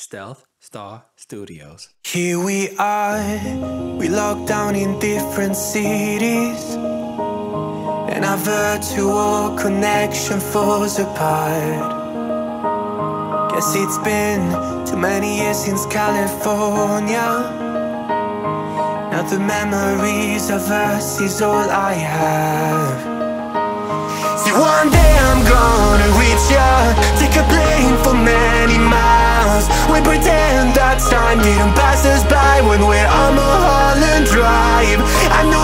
Stealth Star Studios. Here we are, we locked down in different cities, and our virtual connection falls apart. Guess it's been too many years since California. Now the memories of us is all I have. See, one day I'm that time didn't pass us by When we're on Mulholland Drive. I know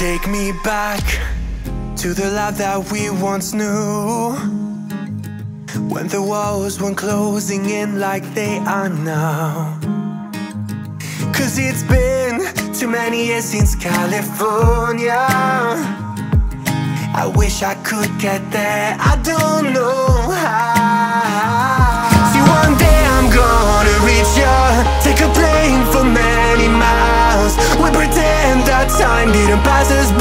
Take me back to the life that we once knew. When the walls weren't closing in like they are now. Cause it's been too many years since California. I wish I could get there, I don't know how Take a